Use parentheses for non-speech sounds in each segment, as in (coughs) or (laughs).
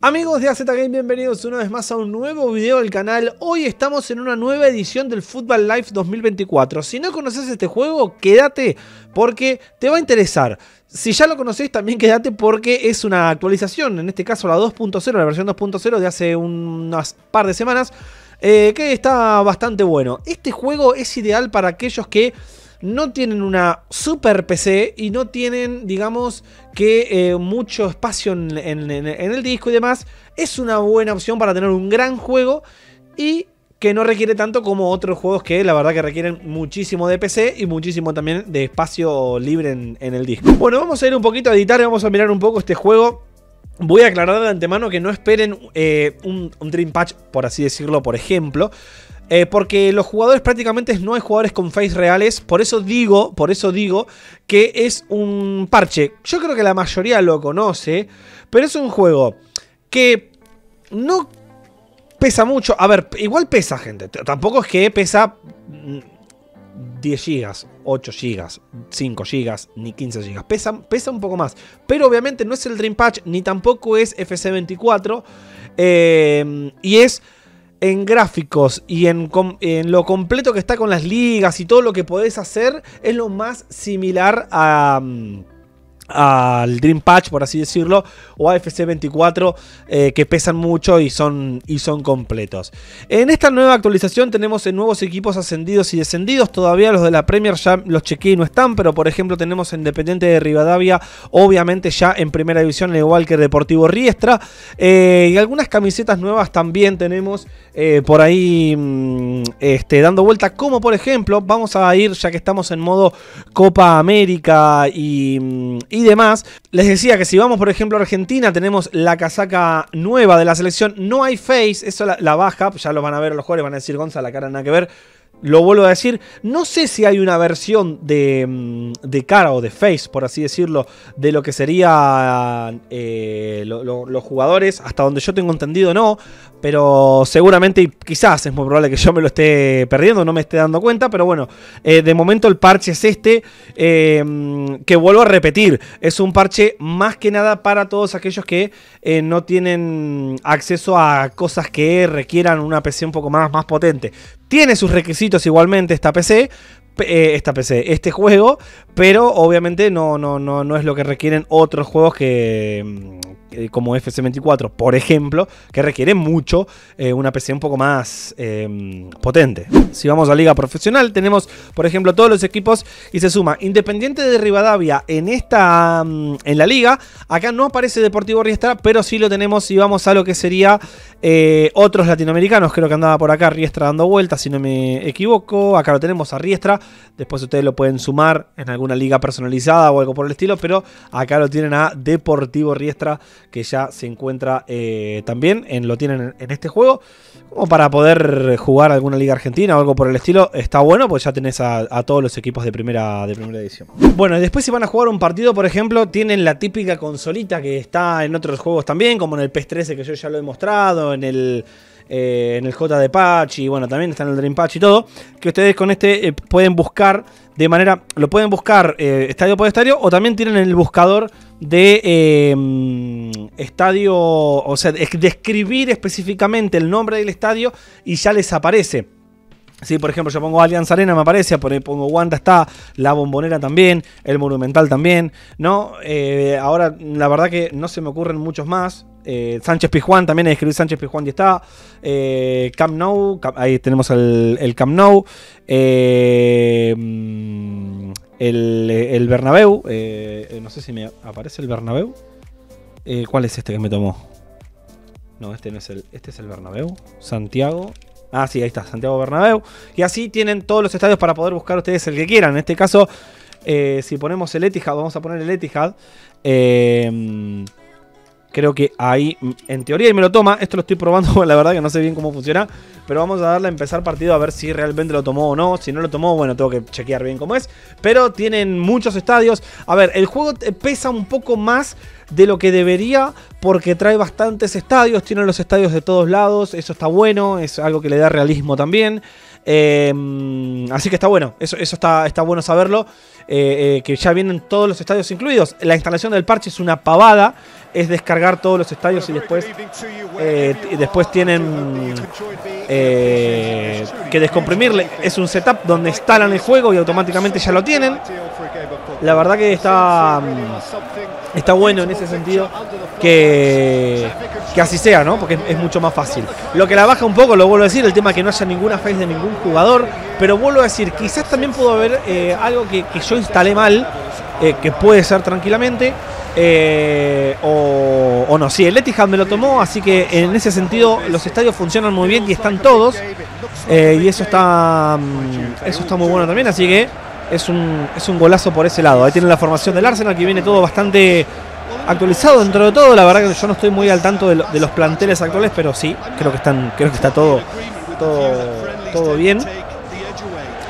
Amigos de AZ Game, bienvenidos una vez más a un nuevo video del canal. Hoy estamos en una nueva edición del Football Life 2024. Si no conoces este juego, quédate porque te va a interesar. Si ya lo conocés, también quédate porque es una actualización, en este caso la 2.0, la versión 2.0 de hace unas par de semanas, eh, que está bastante bueno. Este juego es ideal para aquellos que no tienen una super PC y no tienen, digamos, que eh, mucho espacio en, el disco y demás. Es una buena opción para tener un gran juego y que no requiere tanto como otros juegos que la verdad que requieren muchísimo de PC y muchísimo también de espacio libre en, el disco. Bueno, vamos a ir un poquito a editar y vamos a mirar un poco este juego. Voy a aclarar de antemano que no esperen eh, un, un Dream Patch, por así decirlo, por ejemplo. Eh, porque los jugadores prácticamente no hay jugadores con face reales. Por eso digo, por eso digo que es un parche. Yo creo que la mayoría lo conoce. Pero es un juego que no pesa mucho. A ver, igual pesa, gente. Tampoco es que pesa 10 GB, 8 GB, 5 GB, ni 15 GB. Pesa, pesa un poco más. Pero obviamente no es el Dream Patch, ni tampoco es FC24. Eh, y es en gráficos y en, lo completo que está con las ligas y todo lo que podés hacer es lo más similar a... Mm, al Dream Patch, por así decirlo, o a FC24, eh, que pesan mucho y son, y son completos. En esta nueva actualización tenemos nuevos equipos ascendidos y descendidos. Todavía los de la Premier ya los chequeé y no están, pero por ejemplo tenemos Independiente de Rivadavia, obviamente ya en primera división, al igual que Deportivo Riestra. Eh, y algunas camisetas nuevas también tenemos eh, por ahí mm, este, dando vuelta, como por ejemplo, vamos a ir, ya que estamos en modo Copa América y mm, y demás. Les decía que si vamos, por ejemplo, a Argentina, tenemos la casaca nueva de la selección. No hay face, eso la, la baja, ya lo van a ver los jugadores, van a decir Gonza, la cara nada que ver. Lo vuelvo a decir, no sé si hay una versión de, mm, de cara o de face, por así decirlo, de lo que serían eh, los jugadores, hasta donde yo tengo entendido no, pero seguramente y quizás es muy probable que yo me lo esté perdiendo, no me esté dando cuenta, pero bueno, eh, de momento el parche es este, eh, que vuelvo a repetir, es un parche más que nada para todos aquellos que no tienen acceso a cosas que requieran una PC un poco más, más potente. Tiene sus requisitos igualmente esta PC, eh, esta PC, este juego, pero obviamente no, no, no, no es lo que requieren otros juegos que, mm, como FC24, por ejemplo, que requieren mucho eh, una PC un poco más em, potente. Si vamos a liga profesional, tenemos, por ejemplo, todos los equipos y se suma Independiente de Rivadavia en esta mm, en la liga. Acá no aparece Deportivo Riestra, pero sí lo tenemos si vamos a lo que sería eh, otros latinoamericanos. Creo que andaba por acá Riestra dando vueltas, si no me equivoco. Acá lo tenemos a Riestra. Después ustedes lo pueden sumar en alguna liga personalizada o algo por el estilo, pero acá lo tienen a Deportivo Riestra, que ya se encuentra eh, también, en, lo tienen en, este juego, como para poder jugar alguna liga argentina o algo por el estilo. Está bueno, pues ya tenés a, todos los equipos de primera, de primera edición. Bueno, y después si van a jugar un partido, por ejemplo, tienen la típica consolita que está en otros juegos también, como en el PES 13 que yo ya lo he mostrado, en el... Eh, en el J de Patch y bueno, también está en el Dream Patch y todo, que ustedes con este eh, pueden buscar de manera, lo pueden buscar eh, estadio por estadio o también tienen el buscador de estadio, o sea, describir específicamente el nombre del estadio y ya les aparece. Si, por ejemplo, yo pongo Alianza Arena, me aparece, pongo Wanda está, la Bombonera también, el Monumental también, ¿no? ahora, la verdad que no se me ocurren muchos más. Eh, Sánchez Pizjuán también escribí Sánchez Pizjuán y está. Eh, Camp Nou, ahí tenemos el, el Camp Nou. Eh, mm, el, el, Bernabéu, no sé si me aparece el Bernabéu. ¿Cuál es este que me tomó? No, este no es el, este es el Bernabéu. Santiago. Ah, sí, ahí está, Santiago Bernabéu. Y así tienen todos los estadios para poder buscar ustedes el que quieran. En este caso, si ponemos el Etihad, vamos a poner el Etihad. Eh, Creo que ahí, mm, en teoría, y me lo toma. Esto lo estoy probando, (laughs) la verdad que no sé bien cómo funciona. Pero vamos a darle a empezar partido a ver si realmente lo tomó o no. Si no lo tomó, bueno, tengo que chequear bien cómo es. Pero tienen muchos estadios. A ver, el juego pesa un poco más de lo que debería porque trae bastantes estadios. Tiene los estadios de todos lados. Eso está bueno. Es algo que le da realismo también. Em, así que está bueno, eso, eso está, está bueno saberlo. Eh, eh, que ya vienen todos los estadios incluidos. La instalación del parche es una pavada. es descargar todos los estadios y después, eh, después tienen que descomprimirle. Es un setup donde instalan el juego y automáticamente ya lo tienen. La verdad que está, está bueno en ese sentido que, que así sea, ¿no? Porque es, mucho más fácil. Lo que la baja un poco, lo vuelvo a decir, el tema que no haya ninguna face de ningún jugador. Pero vuelvo a decir, quizás también pudo haber eh, algo que, yo instalé mal, eh, que puede ser tranquilamente. Eh, o, no, sí, el Etihad me lo tomó, así que en ese sentido los estadios funcionan muy bien y están todos. y eso está, mm, eso está muy bueno también, así que es un, es un golazo por ese lado. Ahí tiene la formación del Arsenal que viene todo bastante actualizado dentro de todo. La verdad que yo no estoy muy al tanto de, los planteles actuales, pero sí, creo que están, creo que está todo, todo, todo bien.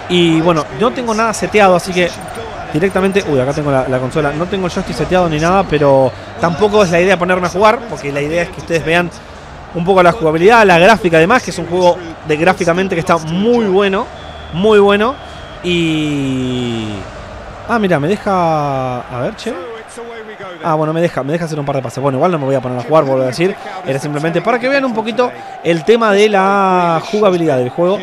Y bueno, no tengo nada seteado, así que directamente. Uy, acá tengo la, consola. No tengo el joystick seteado ni nada, pero tampoco es la idea ponerme a jugar, porque la idea es que ustedes vean un poco la jugabilidad, la gráfica además, que es un juego de gráficamente que está muy bueno, muy bueno. Y. Ah, mira, me deja. A ver, che. Ah, bueno, me deja, me deja hacer un par de pases. Bueno, igual no me voy a poner a jugar, vuelvo a decir. Era simplemente para que vean un poquito el tema de la jugabilidad del juego.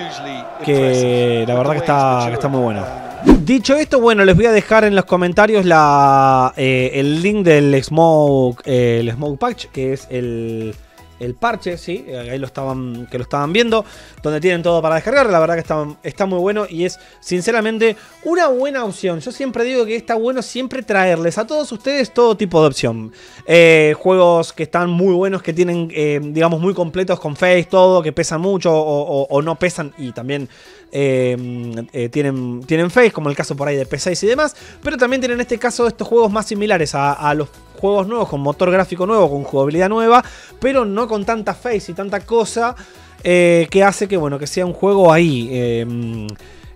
Que la verdad que está, está muy bueno. Dicho esto, bueno, les voy a dejar en los comentarios la, eh, el link del Smoke, eh, el Smoke Patch, que es el el parche, sí, ahí lo estaban, que lo estaban viendo, donde tienen todo para descargar, la verdad que está, está muy bueno y es sinceramente una buena opción. Yo siempre digo que está bueno siempre traerles a todos ustedes todo tipo de opción. Eh, juegos que están muy buenos, que tienen, eh, digamos, muy completos con face, todo, que pesan mucho o, no pesan y también eh, tienen, tienen face, como el caso por ahí de P6 y demás, pero también tienen en este caso estos juegos más similares a, los juegos nuevos, con motor gráfico nuevo, con jugabilidad nueva, pero no con tanta face y tanta cosa eh, que hace que, bueno, que sea un juego ahí.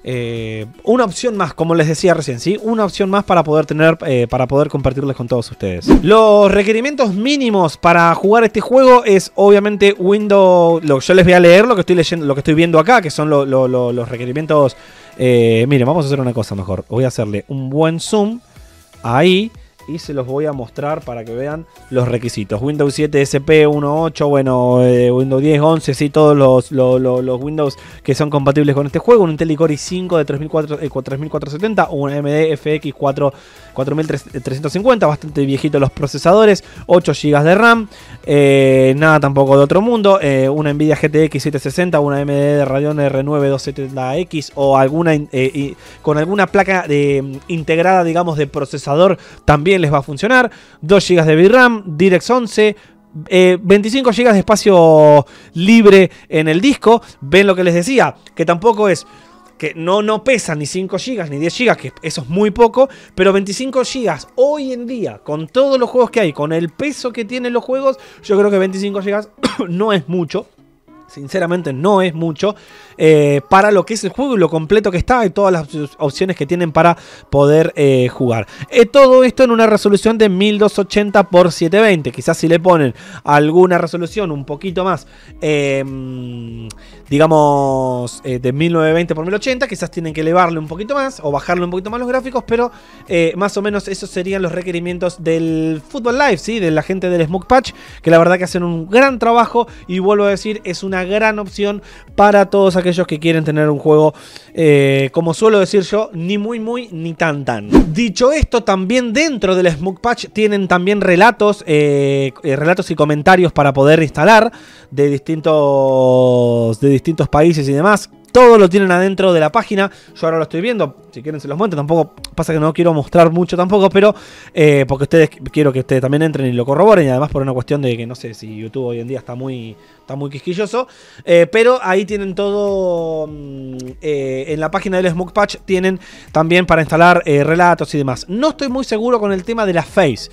Eh, una opción más, como les decía recién, ¿sí? Una opción más para poder tener, eh, para poder compartirles con todos ustedes. Los requerimientos mínimos para jugar este juego es obviamente Windows. Lo, yo les voy a leer lo que estoy leyendo, lo que estoy viendo acá, que son los requerimientos. miren, vamos a hacer una cosa mejor. Voy a hacerle un buen zoom ahí y se los voy a mostrar para que vean los requisitos. Windows 7 SP 1.8, bueno, eh, Windows 10, 11, sí, todos los, los, Windows que son compatibles con este juego. Un Intel Core i5 de 3470, un AMD FX 4, 4350, bastante viejito los procesadores, 8 GB de RAM, eh, nada tampoco de otro mundo, eh, una Nvidia GTX 760, una AMD de Radeon R9 270X o alguna con alguna placa integrada, digamos, de procesador también les va a funcionar. 2 GB de VRAM, DirectX 11, 25 GB de espacio libre en el disco. Ven lo que les decía, que tampoco es que no, no pesa ni 5 GB ni 10 GB, que eso es muy poco, pero 25 GB hoy en día, con todos los juegos que hay, con el peso que tienen los juegos, yo creo que 25 GB (coughs) no es mucho. Sinceramente no es mucho eh, para lo que es el juego y lo completo que está y todas las opciones que tienen para poder eh, jugar. Eh, todo esto en una resolución de 1280 x 720. Quizás si le ponen alguna resolución un poquito más, em, digamos, de 1920 x 1080, quizás tienen que elevarle un poquito más o bajarle un poquito más los gráficos, pero más o menos esos serían los requerimientos del Football Live, ¿sí? de la gente del Smoke Patch, que la verdad que hacen un gran trabajo y vuelvo a decir, es una gran opción para todos aquellos que quieren tener un juego, eh, como suelo decir yo, ni muy muy ni tan tan. Dicho esto, también dentro del Smoke Patch tienen también relatos, eh, eh, relatos y comentarios para poder instalar de distintos, de distintos países y demás. Todo lo tienen adentro de la página. Yo ahora lo estoy viendo. Si quieren se los muestro. Tampoco pasa que no quiero mostrar mucho tampoco, pero eh, porque ustedes quiero que ustedes también entren y lo corroboren. Y además por una cuestión de que no sé si YouTube hoy en día está muy, está muy quisquilloso. Eh, pero ahí tienen todo. Mm, eh, en la página del Smoke Patch tienen también para instalar relatos y demás. No estoy muy seguro con el tema de la face.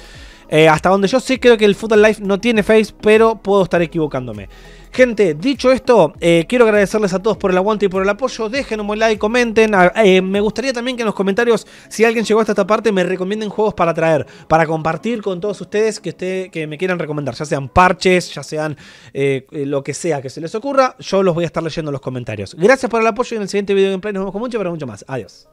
Hasta donde yo sé, creo que el Football Life no tiene face, pero puedo estar equivocándome. Gente, dicho esto, eh, quiero agradecerles a todos por el aguante y por el apoyo. Dejen un buen like, comenten. Ah, eh, me gustaría también que en los comentarios, si alguien llegó hasta esta parte, me recomienden juegos para traer, para compartir con todos ustedes que, esté, que me quieran recomendar, ya sean parches, ya sean eh, lo que sea que se les ocurra. Yo los voy a estar leyendo en los comentarios. Gracias por el apoyo y en el siguiente video gameplay nos vemos con mucho, pero mucho más. Adiós.